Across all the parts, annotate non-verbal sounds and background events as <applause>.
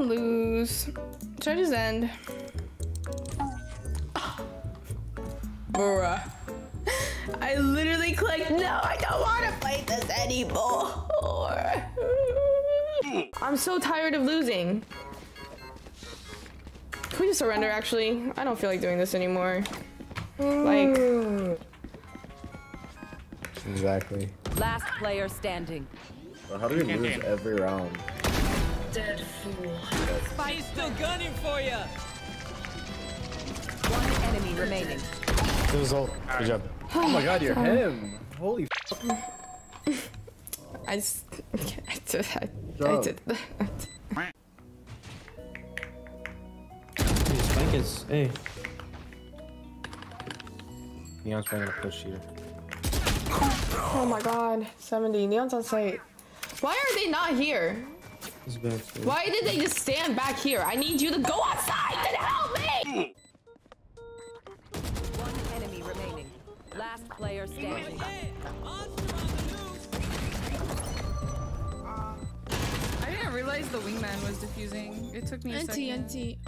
Don't lose. Try to end. <sighs> Bruh. <laughs> I literally clicked, no, I don't want to play this anymore. <laughs> I'm so tired of losing. Can we just surrender, actually? I don't feel like doing this anymore. Like, Exactly. Last player standing. How do we lose every round? Spike's still gunning for you. One enemy remaining. Good result. Good job. Oh my god, you're him. Holy <laughs> I just, <laughs> I did, I, I did that. Spike is. Hey. Neon's probably gonna push here. Oh my god, 70. Neon's on site. Why are they not here? He's back. so- Why did they just stand back here? I need you to go outside and help me! One enemy remaining. Last player standing. I didn't realize the wingman was defusing. It took me a NT, second. NT.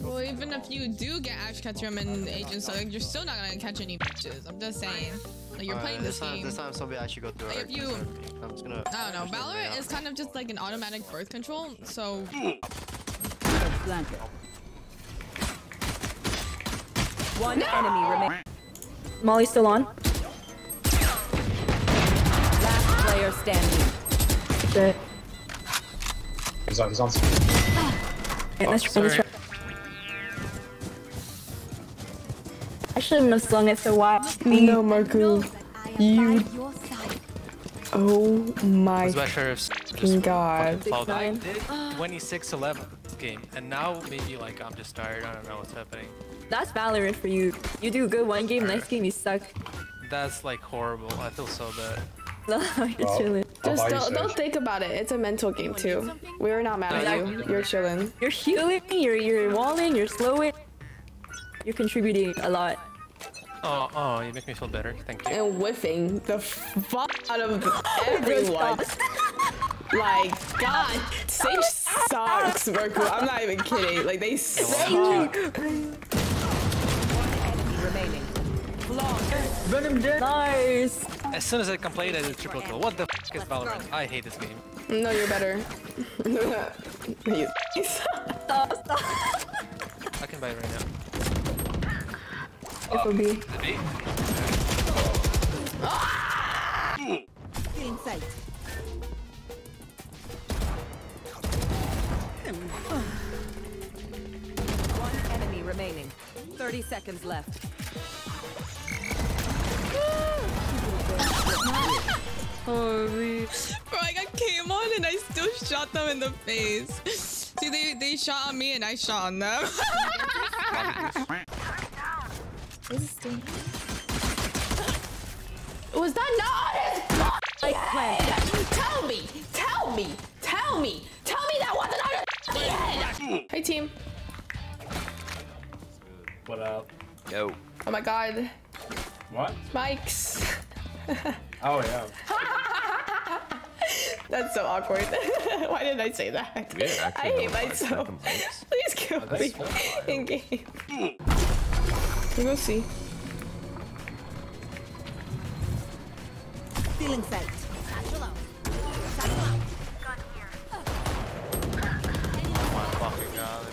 Well, even if you do get Ash Ketchum and Agent Sonic, you're still not gonna catch any bitches. I'm just saying. Like, you're playing this time, game. This time somebody actually go through Like, if you- I'm just gonna. I don't know. Valorant is kind of just like an automatic birth control, so Blanket. One enemy remaining. Molly still on? Last player standing. Shit. He's on, he's on. Yeah, let's try, let's try. I shouldn't have slung it so wide. no, Marco. You. Oh my Smash Sheriff's fucking god. cloud nine. nine. did 26-11 game, and now maybe like I'm just tired. I don't know what's happening. That's Valorant for you. You do good one game, next game you suck. That's like horrible. I feel so bad. No, <laughs> you're chilling. Just don't, don't think about it. It's a mental game too. We're not mad at you. You're chilling. You're healing, you're you're walling, you're slowing. You're contributing a lot. Oh, oh, you make me feel better. Thank you. And whiffing the fuck out of everyone. Like, God, Sage sucks, Merkel. I'm not even kidding. Like, they suck. Enemy remaining. Nice. As soon as I complained, I did triple kill. What the f is Valorant? I hate this game. No, you're better. <laughs> <laughs> You- Stop, stop. I can buy it right now. FOB. The B? In sight. One enemy remaining. 30 seconds left. Bro, I got came on and I still shot them in the face. See, they, they shot on me and I shot on them. <laughs> <laughs> Was that not his head? Tell me, tell me, tell me, tell me that wasn't on his head. Hey team. What up? Yo. Oh my god. What? Mics. <laughs> Oh yeah. <laughs> That's so awkward. <laughs> Why did I say that? I hate myself. Please kill me in game. Hmm. We will see. Feeling sight. Oh my fucking god.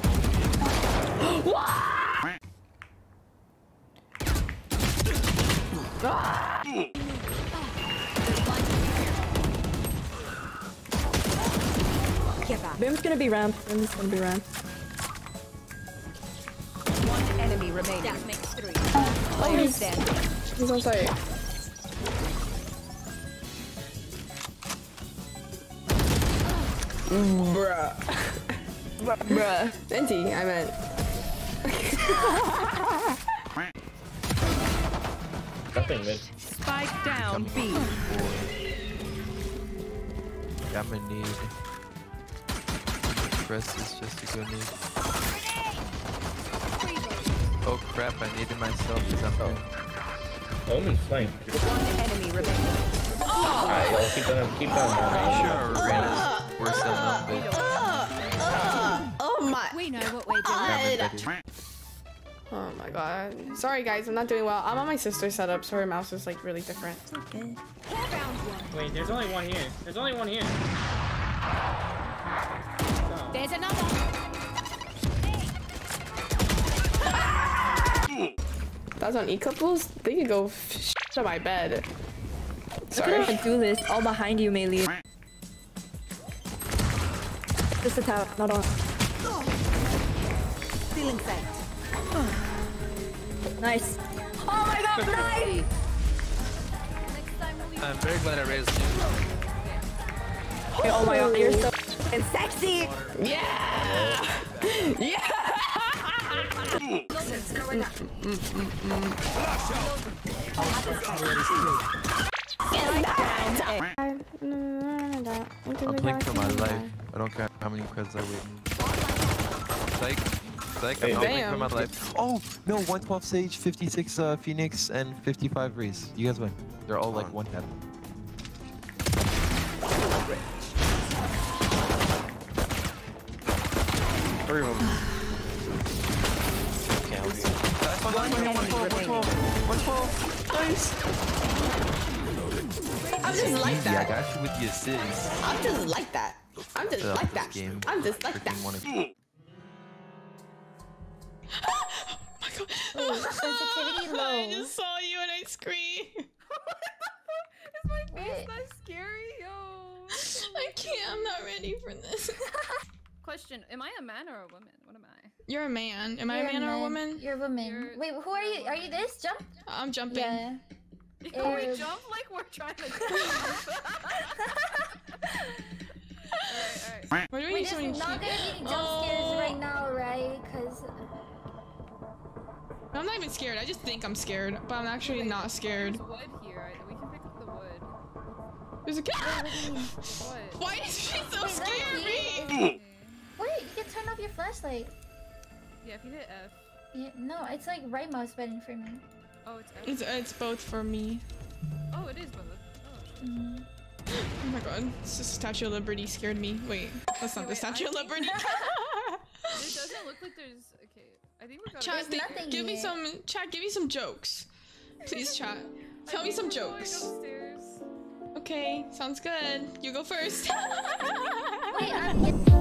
they both Bim's gonna be ramp. Bim's gonna be ramp. One enemy remaining. Player standing. He's on site. Bruh. Bruh. Venti, I meant. Nothing mid. Spike down B. I'm in need. Press is just a good need. Oh crap, I needed myself something. Oh. Only flame. One enemy remaining. Oh! Alright, y'all keep on, keep on. Pretty sure Arena's worse than Numbit. Oh my. We know what we're doing. Oh my god. Sorry guys, I'm not doing well. I'm on my sister's setup, so her mouse is like really different. Okay. Wait, there's only one here. There's only one here. There's another. That was on e-couples? They could go f- shit on my bed. Sorry. Sorry. do this. All behind you, Melee. Just a tap, not on. Feeling sight. Nice. Oh my god, nice! I'm very glad I raised you. Oh my god, you're so f***ing I how many creds I win. Psych. Psych, I'm not for my life. Oh, no, 112 Sage, 56 uh, Phoenix, and 55 Reese. You guys win. They're all like one tap. Three of them. I'm just like Yeah, I that. got you with the assists. I'm just like that. I'm just like that. game. I'm just like that. Freaking wanna- <laughs> oh <laughs> oh, <laughs> sensitivity low. I just saw you and I screamed. Is my face Wait. that scary? Yo. I can't. I'm not ready for this. Question: Am I a man or a woman? What am I? You're a man. Am I You're a man or a woman? You're a woman. You're- Wait, who are you? Are you this? Jump? I'm jumping. Yeah. Yo, we jump like we're trying to. Alright, alright. Why do we We're need so many not feet? gonna be jump Oh. scares right now, right? Cause I'm not even scared. I just think I'm scared, but I'm actually Wait, not scared. There's wood here. I- We can pick up the wood. There's a cat. <laughs> What? Why is she so Wait, scared look, me? Wait, you can turn off your flashlight. Yeah, if you hit F. Yeah, no, it's like right mouse button for me. Oh, it's F. It's it's both for me. Oh, it is both. Oh. Mm. Oh my god, this is Statue of Liberty scared me. Wait, that's not the Statue I of think- Liberty. <laughs> <laughs> It doesn't look like there's. Okay, I think we got. chat, There's thi- nothing give me some. Chat, give me some jokes. Please, <laughs> chat. Tell me some jokes. Okay, sounds good. You go first. Wait, I'm.